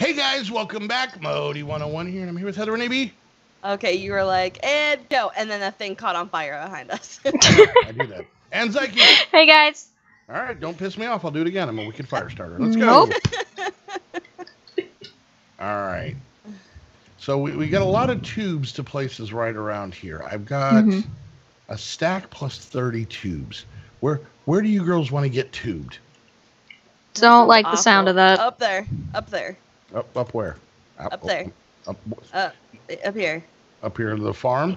Hey guys, welcome back. Modii 101 here, and I'm here with Heather and AB. Okay, you were like, and go, and then the thing caught on fire behind us. I do that. And Zyke. Hey guys. All right, don't piss me off. I'll do it again. I'm a wicked fire starter. Let's go. Nope. All right. So we, we got a lot of tubes to places right around here. I've got Mhm. a stack plus 30 tubes. Where where do you girls want to get tubed? Don't like the sound of that. Up there, up there, Up up where? Up there. Up, up, up here. up here to the farm.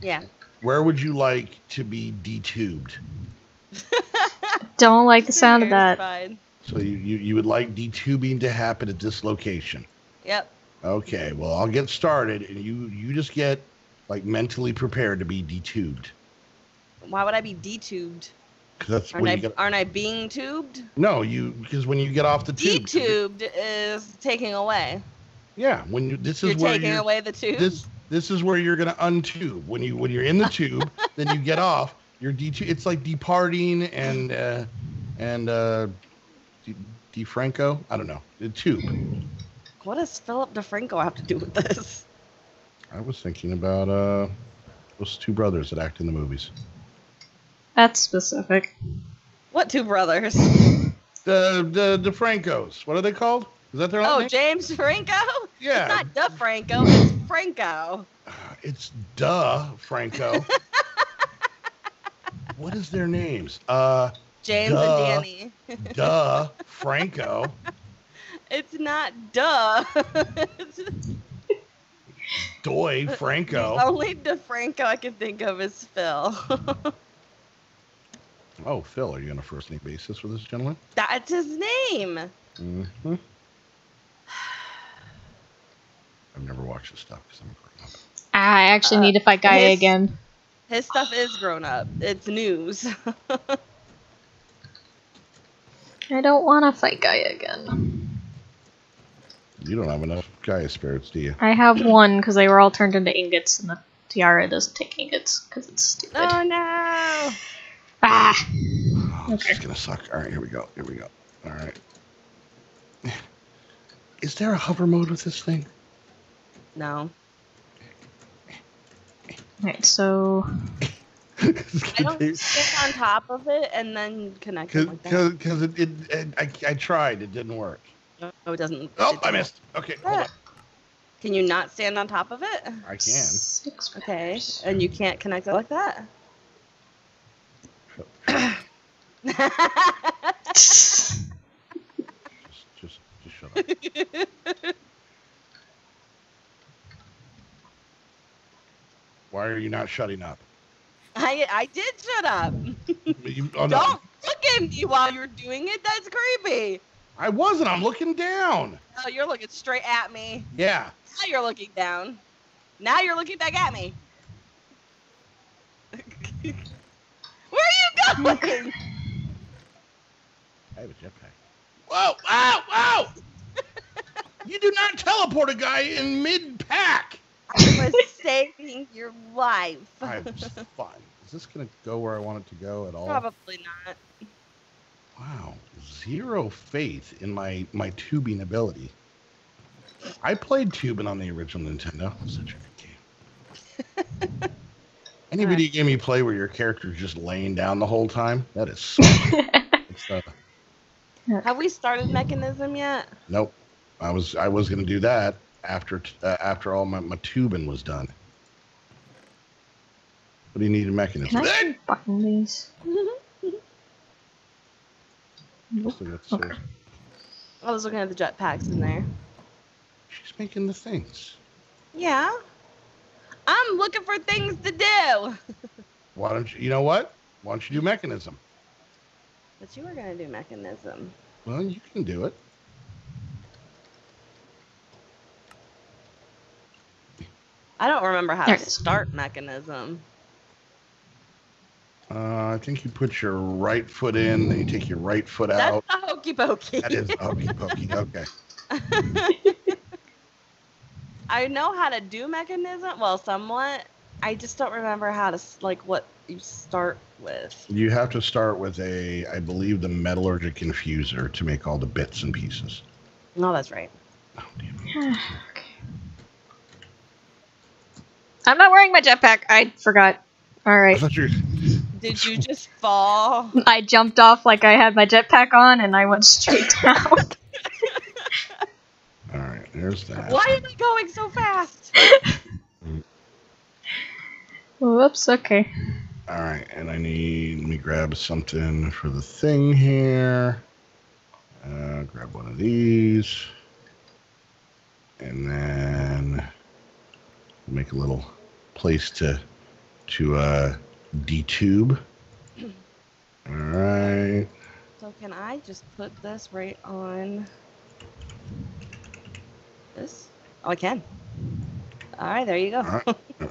Yeah. Where would you like to be detubed? Don't like the sound of that. Fine. So you, you, you would like detubing to happen at this location. Yep. Okay, well I'll get started and you you just get like mentally prepared to be detubed. Why would I be detubed? That's Aren't I, get aren't I being tubed? No, you because when you get off the tube Detubed is taking away. Yeah, when you this You're is where taking you're, away the tube. this this is where you're gonna untube. When you when you're in the tube, then you get off. You're detube. It's like departing and uh, and uh, de- defranco. I don't know. The tube. What does Philip DeFranco have to do with this? I was thinking about uh, those two brothers that act in the movies. That's specific. What two brothers? The the the Francos. What are they called? Is that their own Oh, name? James Franco? Yeah. It's not DeFranco, it's Franco. It's duh Franco. what is their names? Uh, James Duh. and Danny. duh Franco. It's not duh. Doy Franco. The only DeFranco I can think of is Phil. Oh, Phil, are you on a first name basis with this gentleman? That's his name. Mm-hmm. I've never watched this stuff because I'm grown up. I actually Uh, need to fight Gaia his- again. His stuff is grown up. It's news. I don't want to fight Gaia again. You don't have enough Gaia spirits, do you? I have one because they were all turned into ingots, and the tiara doesn't take ingots because it's stupid. oh no! Ah! Oh, this is gonna suck. All right, here we go. Here we go. All right. Is there a hover mode with this thing? No. Alright, so I don't stick on top of it and then connect it like that. Because it, it, it I, I tried, it didn't work. No, it doesn't. Oh, it I doesn't. missed. Okay, hold on. Can you not stand on top of it? I can. Six Okay. And you can't connect it like that? Just, just, just shut up. Why are you not shutting up? I I did shut up. You- oh, no. Don't look at me while you're doing it. That's creepy. I wasn't. I'm looking down. Oh, you're looking straight at me. Yeah. Now you're looking down. Now you're looking back at me. Where are you going? I have a jetpack. Whoa! Whoa! Whoa! you do not teleport a guy in mid-pack. I was saving your life. I'm fine. Is this gonna go where I want it to go at all? Probably not. Wow, zero faith in my my tubing ability. I played tubing on the original Nintendo. It was Such a good game. Any Alright. video game you play where your character's just laying down the whole time, that is so uh, Have we started Mekanism yet? nope. I was I was gonna do that after t- uh, after all my, my tubing was done. What do you need a mechanism? Can I button these? Got Okay. I was looking at the jetpacks in there. She's making the things. Yeah. I'm looking for things to do. Why don't you? You know what? Why don't you do Mekanism? But you were gonna do Mekanism. Well, you can do it. I don't remember how There to start Mekanism. Uh, I think you put your right foot in, then you take your right foot That's out. the hokey pokey. That is hokey pokey. Okay. I know how to do Mekanism, well, somewhat. I just don't remember how to like what you start with. You have to start with a, I believe, the metallurgic infuser to make all the bits and pieces. No, that's right. Oh, okay. I'm not wearing my jetpack. I forgot. All right. I you Did you just fall? I jumped off like I had my jetpack on, and I went straight down. All right, there's that. Why am I going so fast? Whoops. Okay. All right, and I need let me grab something for the thing here. Uh, grab one of these, and then make a little place to to uh, detube. All right. So can I just put this right on this? Oh, I can. All right, there you go. All right.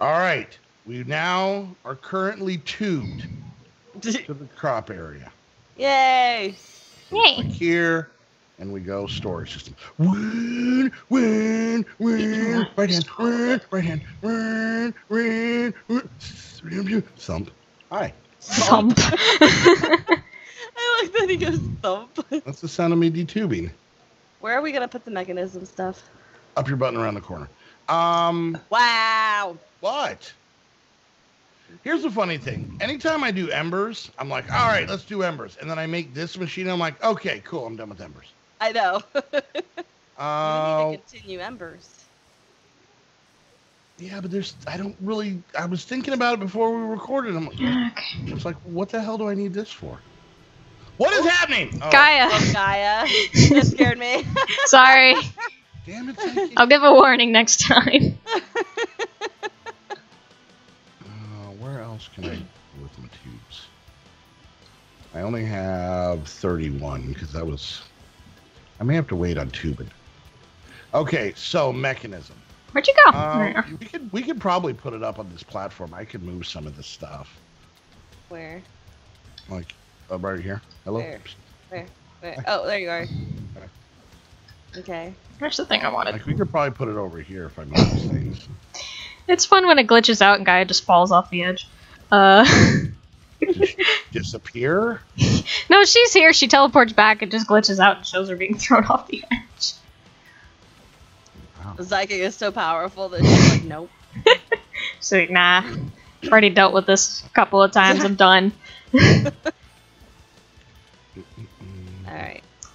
All right. We now are currently tubed to the crop area. Yay! Click Yay. here, and we go storage system. Win, win, win. Right hand, win, right hand, win, win, win. Thump. Hi. Thump. I like that he goes thump. That's the sound of me detubing. Where are we gonna put the Mekanism stuff? Up your button around the corner. Um, Wow. what? Here's the funny thing. Anytime I do embers, I'm like, all right, let's do embers. And then I make this machine. I'm like, okay, cool. I'm done with embers. I know. we Uh, need to continue embers. yeah, but there's, I don't really, I was thinking about it before we recorded. I'm like, okay. It's like, what the hell do I need this for? What is happening? Oh, Gaia. Oh, Gaia. that scared me. Sorry. Damn it. Psyche. I'll give a warning next time. Uh, where else can I go with my tubes? I only have 31 because that was. I may have to wait on tubing. Okay, so Mekanism. Where'd you go? Um, There. we could we could probably put it up on this platform. I could move some of this stuff, Where? like uh, right here. Hello. Where? Where? Where? Oh, there you are. Okay. There's the thing I wanted. Like we could probably put it over here if I move these things. It's fun when it glitches out and guy just falls off the edge. Uh, Just disappear. no, she's here. She teleports back and just glitches out and shows her being thrown off the edge. Wow. Zykic is so powerful that she's like, nope. So like, nah, I've already dealt with this a couple of times. I'm done.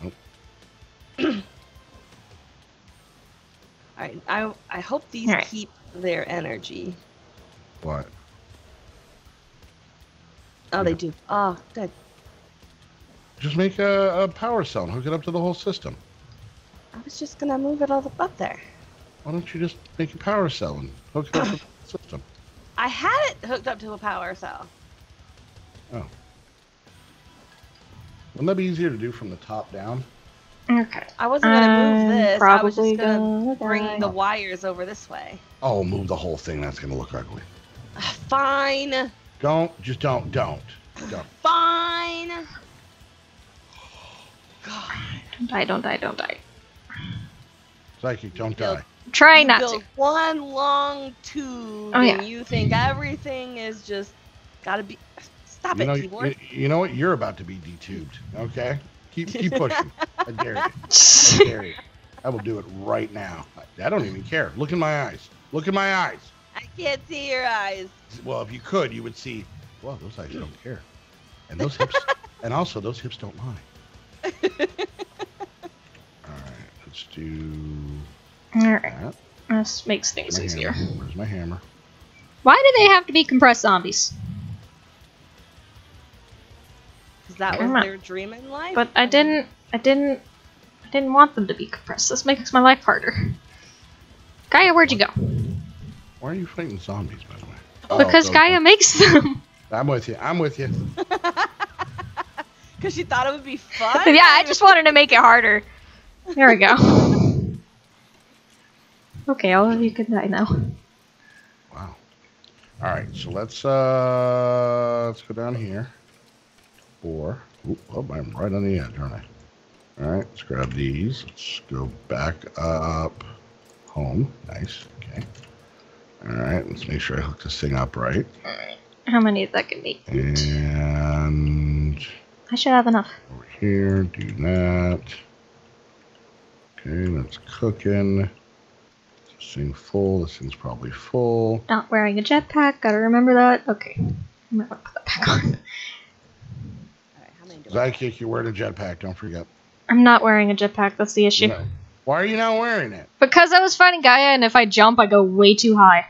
All right. I I hope these All right. keep their energy. What? Oh, they do. Oh, good. Just make a, a power cell and hook it up to the whole system. I was just gonna move it all up there. Why don't you just make a power cell and hook it up to the system? I had it hooked up to a power cell. Oh. Wouldn't that be easier to do from the top down? Okay. I wasn't gonna move I'm this. I was just gonna gonna bring die. the wires over this way. Oh, move the whole thing. That's gonna look ugly. Ah, fine. Don't. Just don't. Don't. Don't. Fine. God. Don't die, don't die, don't die. Zykic. Don't Build- die. Try you not build to. one long tube Oh, yeah. and you think everything is just gotta be stop You it know. keyboard You, you know what? You're about to be detubed. Okay. Keep keep pushing. I dare you. I dare you. I will do it right now. I, I don't even care. Look in my eyes. Look in my eyes. i can't see your eyes Well, if you could, you would see. Well, those eyes don't care, and those hips, and also those hips don't lie. All right, let's do Alright, that. this makes things My easier. hammer. Where's my hammer? Why do they have to be compressed zombies? That Come was on. their dream in life But I didn't. I didn't. I didn't want them to be compressed. This makes my life harder. Gaia, where'd you go? Why are you fighting zombies, by the way? because Oh, Gaia makes them. I'm with you. I'm with you. because she thought it would be fun yeah, I just wanted to make it harder. There we go. Okay, all of you can die now. Wow. All right, so let's uh let's go down here. Four. Oop, oh, I'm right on the edge, aren't I? All right, let's grab these. Let's go back up. Home. Nice. Okay. All right, let's make sure I hook this thing up right. How many of that can be? And I should have enough. over here, do that. Okay, that's cooking. This thing full. This thing's probably full. Not wearing a jetpack. Gotta remember that. Okay. I might want to put that back on. All right, how many do I Zykic, you're wearing a jetpack. Don't forget. I'm not wearing a jetpack. That's the issue. No. Why are you not wearing it? Because I was fighting Gaia, and if I jump, I go way too high.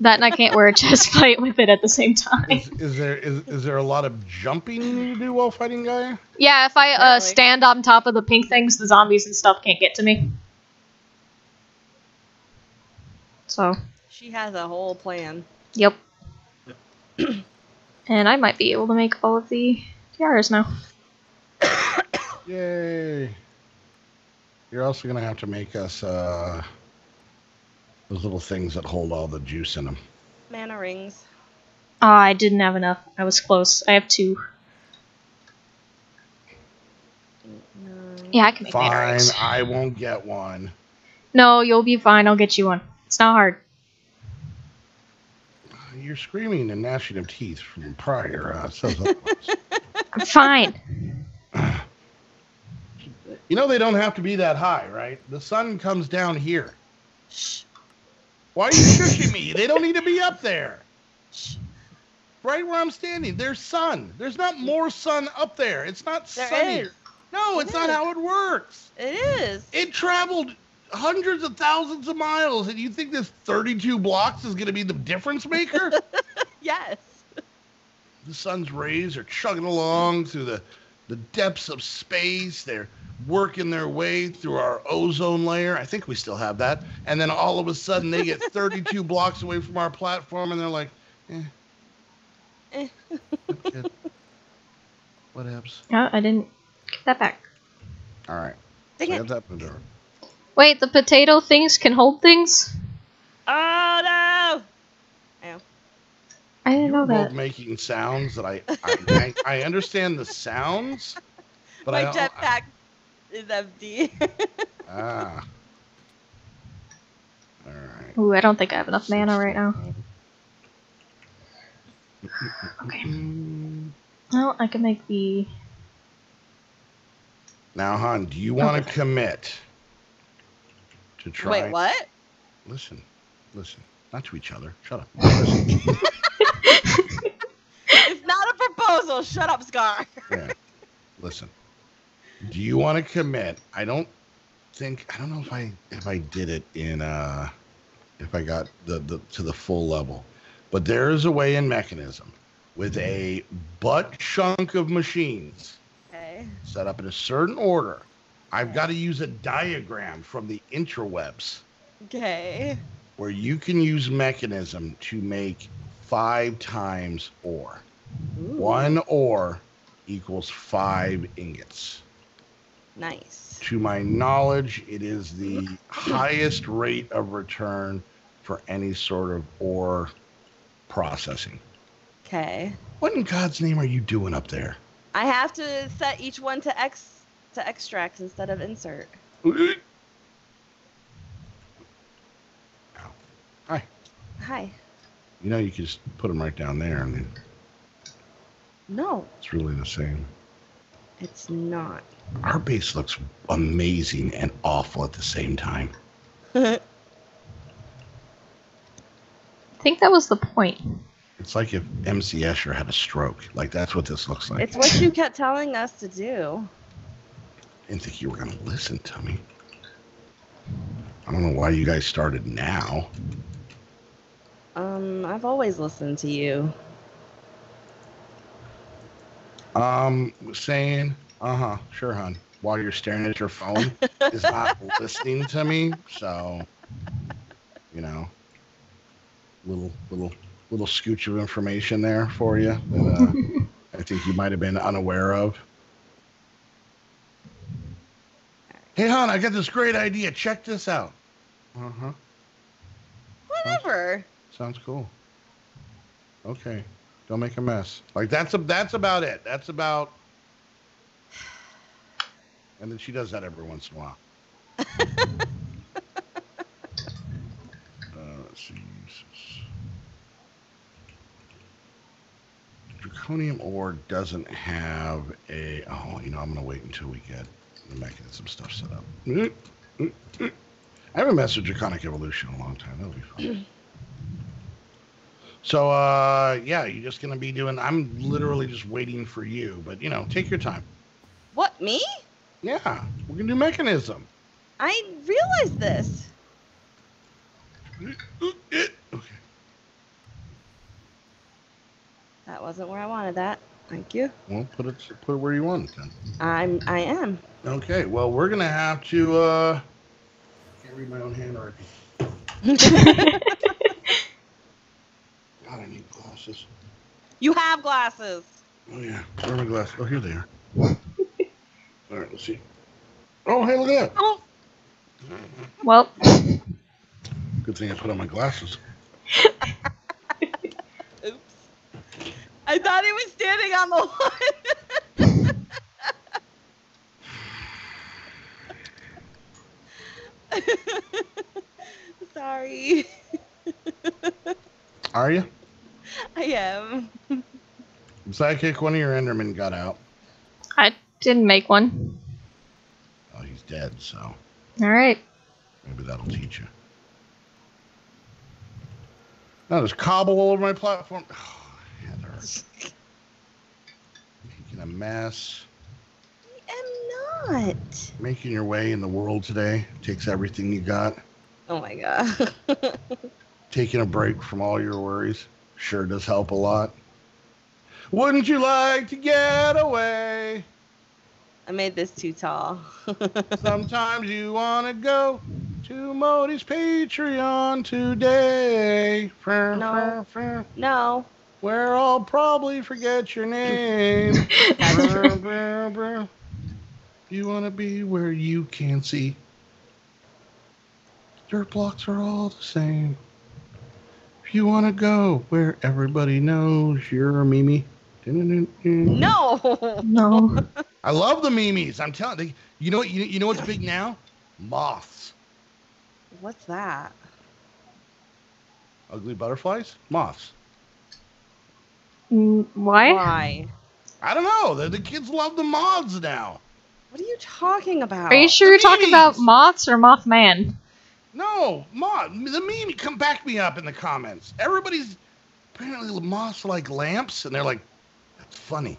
That and I can't wear a chest plate with it at the same time. Is, is there is, is there a lot of jumping you need to do while fighting Gaia? Yeah, if I uh, stand on top of the pink things, the zombies and stuff can't get to me. So, She has a whole plan. yep. and I might be able to make all of the tiaras now. Yay! You're also gonna have to make us uh, those little things that hold all the juice in them. Mana rings. Ah, I didn't have enough. I was close. I have two. Yeah, I can make mana Fine. I won't get one. No, you'll be fine. I'll get you one. It's not hard. You're screaming and gnashing of teeth from prior. Uh, says otherwise. I'm fine. you know they don't have to be that high, right? The sun comes down here. Why are you shushing me? They don't need to be up there. Right where I'm standing, there's sun. There's not more sun up there. It's not There sunnier. is. No, It it's not is. how it works. It is. It traveled hundreds of thousands of miles, and you think this 32 blocks is going to be the difference maker? yes. The sun's rays are chugging along through the, the depths of space. They're working their way through our ozone layer. I think we still have that. And then all of a sudden, they get 32 blocks away from our platform, and they're like, eh. Eh. okay. Whatevs. Oh, I didn't get that back. All right. Dang So it. that Pandora. Wait, the potato things can hold things? Oh no! I didn't You know were both that. making sounds that I I, I, I understand the sounds, but My jetpack is empty. ah. All right. Ooh, I don't think I have enough mana right now. Okay. Well, I can make the. Now, hon, do you want to Okay. commit to try? Wait, what? Listen, listen, not to each other. Shut up. Listen. It's not a proposal. Shut up, Scar. yeah. Listen. Do you want to commit? I don't think I don't know if I if I did it in uh if I got the, the to the full level. But there is a way in Mekanism with a butt chunk of machines Okay. set up in a certain order. I've got to use a diagram from the interwebs Okay. where you can use Mekanism to make five times ore. Ooh, One ore equals five ingots. Nice. To my knowledge, it is the highest rate of return for any sort of ore processing. Okay. What in God's name are you doing up there? I have to set each one to X to extract instead of insert. Ow. Hi. Hi. You know, you can just put them right down there, and No, it's really the same. it's not. Our base looks amazing and awful at the same time. I think that was the point. It's like if MC Escher had a stroke. Like that's what this looks like. it's what you kept telling us to do. I didn't think you were gonna listen to me. I don't know why you guys started now. Um, I've always listened to you. Um, saying, uh huh, sure, hon. While you're staring at your phone, is not listening to me. So, you know, little little little scooch of information there for you that uh, I think you might have been unaware of. Hey, hon, I got this great idea. Check this out. Uh huh. Whatever. Sounds cool. Okay. Don't make a mess. Like that's a, that's about it. That's about. And then she does that every once in a while. uh, let's see. Draconium ore doesn't have a. Oh, you know, I'm gonna wait until we get the Mekanism stuff set up. I haven't messed with Draconic Evolution in a long time. That'll be fun. so, uh, yeah, you're just going to be doing. I'm literally just waiting for you, but you know, take your time. What, me? Yeah, we're going to do Mekanism. I realized this. Okay. That wasn't where I wanted that. Thank you. Well, put it put it where you want it then. I'm I am. Okay. Well, we're gonna have to. uh Can't read my own handwriting. God, I need glasses. you have glasses. Oh yeah, where are my glasses? Oh, here they are. All right, let's see. Oh, hey, look at that. Oh, Well, Good thing I put on my glasses. oops. I thought he was standing on the one. Sorry. Are you? I am. Zykic, one of your Endermen got out. I didn't make one. Oh, he's dead, so All right. maybe that'll teach you. Now there's cobble all over my platform. Oh, Heather. Making a mess. I am not. Making your way in the world today takes everything you got. Oh my god. Taking a break from all your worries sure does help a lot. Wouldn't you like to get away? I made this too tall. Sometimes you want to go to Modii's Patreon today. No. no. where I'll probably forget your name. Brr, brr, brr. You want to be where you can't see. Dirt blocks are all the same. If you want to go where everybody knows you're a Mimi. No. No. I love the memes. I'm telling you. You know what? You, you know what's big now? Moths. What's that? Ugly butterflies. Moths. Mm, Why? Why? I don't know. The, the kids love the moths now. What are you talking about? Are you sure you're talking about moths or Mothman? No, moth. The meme. Come back me up in the comments. Everybody's apparently moths like lamps, and they're like, that's funny.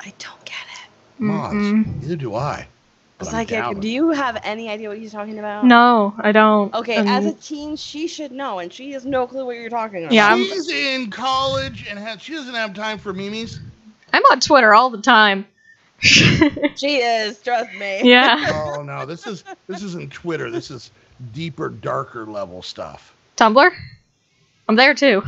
I don't get it. Moths. Mm-mm. Neither do I. But I'm down Zykic, with do you have any idea what he's talking about? No, I don't. Okay, Um, as a teen, she should know, and she has no clue what you're talking about. Yeah, I'm- She's in college and has, she doesn't have time for memes. I'm on Twitter all the time. She is, trust me. yeah. Oh no, this is this isn't Twitter. This is deeper, darker level stuff. Tumblr? I'm there too.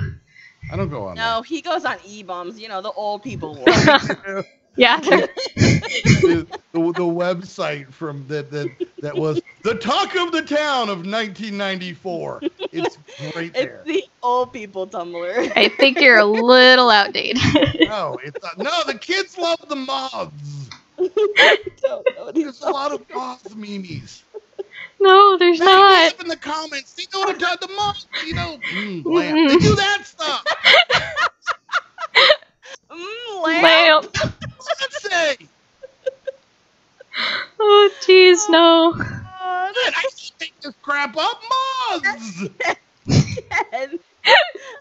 I don't go on No, he goes on e bombs. you know, the old people Yeah. the, the, the website from that that that was the talk of the town of 1994. It's right there. it's the old people Tumblr. I think you're a little outdated. No, it's not, no. The kids love the moths. I don't know what he's There's a lot of moth memes. no, there's Back me not. up in the comments. They know what I'm talking. The moths, you know, mm, lamp. They do that stuff. Mm, lamb. Lamp. What's that say? Oh, jeez, no. God. I can't take this crap up. Moths. and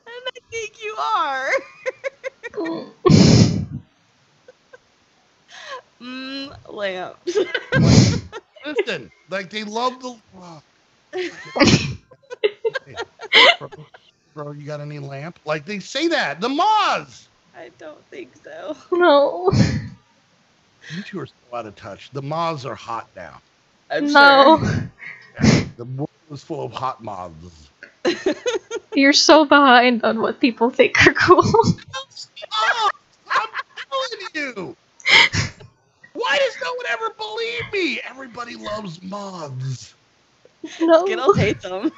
I think you are. Mm, lamp. Listen, like they love the. oh. bro, bro, you got any lamp? Like they say that. The moths. I don't think so. no. You two are so out of touch. The moths are hot now. I'm No. sure. The world is full of hot moths. You're so behind on what people think are cool. Oh, I'm telling you. Why does no one ever believe me? Everybody loves moths. no. Skittles hate them.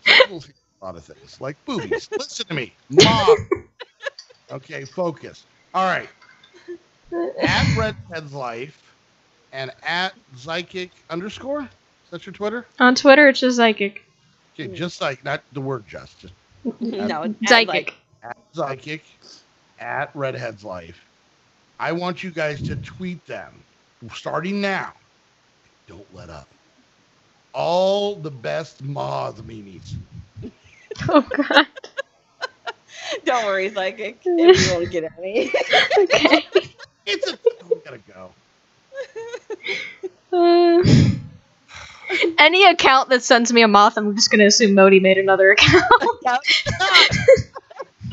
Skittles hate a lot of things, like boobies. Listen to me, moth. Okay, focus. All right. At Redhead's Life and at Zykic underscore. Is that your Twitter? On Twitter, it's just Zykic. Okay, just like not the word just. just no, it's Zykic. At Zykic, at Redhead's Life, I want you guys to tweet them starting now. Don't let up. All the best moth memes. Oh god. Don't worry, Zykic. If you want to get any. Okay. It's a we gotta go. Uh, any account that sends me a moth, I'm just gonna assume Modii made another account.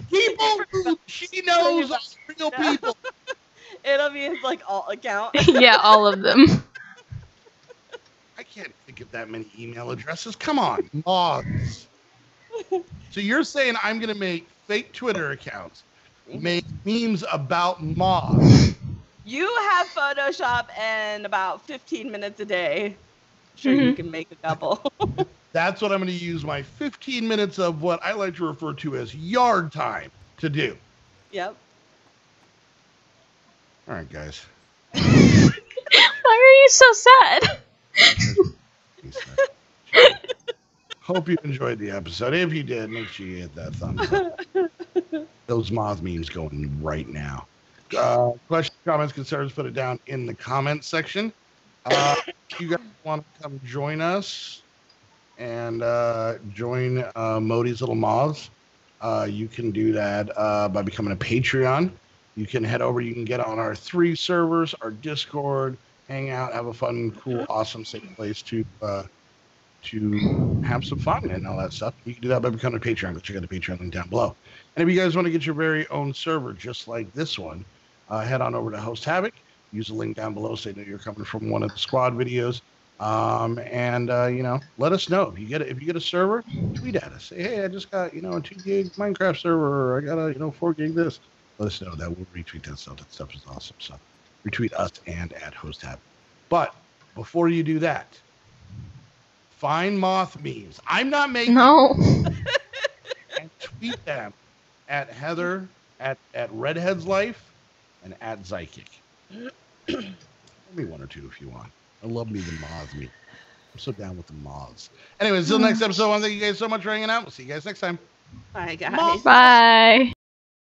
People who she knows are real people. It'll be his like alt account. yeah, all of them. I can't think of that many email addresses. Come on, moths. So you're saying I'm gonna make fake Twitter accounts, make memes about moths. You have Photoshop and about 15 minutes a day. Sure, you Mhm. can make a couple. That's what I'm gonna use my 15 minutes of what I like to refer to as yard time to do. yep. All right, guys. Why are you so sad? Hope you enjoyed the episode. If you did, make sure you hit that thumbs up. Those moth memes going right now. Uh, questions, comments, concerns, put it down in the comment section. Uh, if you guys want to come join us and uh, join uh, Modii's Little Moths, uh, you can do that uh, by becoming a Patreon. You can head over, you can get on our three servers, our Discord, hang out, have a fun, cool, awesome, safe place to uh, to have some fun and all that stuff. You can do that by becoming a Patreon. Go check out the Patreon link down below. And if you guys want to get your very own server, just like this one, uh, head on over to Host Havoc. Use the link down below so they know you're coming from one of the squad videos. Um, and uh, you know, let us know if you get a, if you get a server, tweet at us. Say, hey, I just got you know a two gig Minecraft server, or I got a you know four gig this. Let us know that we'll retweet that stuff. That stuff is awesome. So retweet us and at Host Havoc. But before you do that, find moth memes. I'm not making No. and tweet them at Heather at at Redhead's Life and at Zykic. Give me one or two if you want. I love me the moths me. I'm so down with the moths. Anyways, until next mm. episode, I want to thank you guys so much for hanging out. We'll see you guys next time. Bye, guys. Moth- Bye.